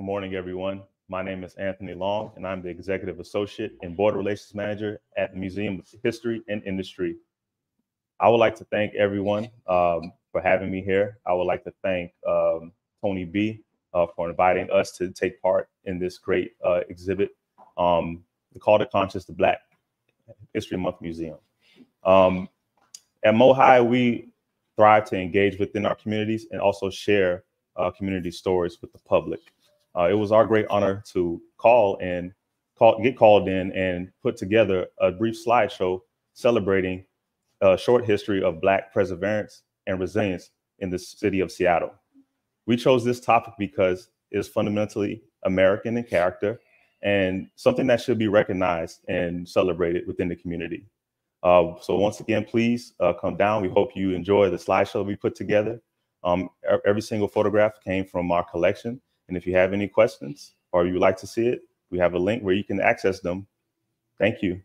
Good morning, everyone. My name is Anthony Long, and I'm the Executive Associate and Board Relations Manager at the Museum of History and Industry. I would like to thank everyone um, for having me here. I would like to thank um, Tony B uh, for inviting us to take part in this great uh, exhibit, um, the Call to Conscience, the Black History Month Museum. Um, at MOHAI, we thrive to engage within our communities and also share uh, community stories with the public. Uh, it was our great honor to call and call, get called in and put together a brief slideshow celebrating a short history of Black perseverance and resilience in the city of Seattle. We chose this topic because it is fundamentally American in character and something that should be recognized and celebrated within the community. Uh, so once again, please uh, come down. We hope you enjoy the slideshow we put together. Um, every single photograph came from our collection. And if you have any questions or you would like to see it, we have a link where you can access them. Thank you.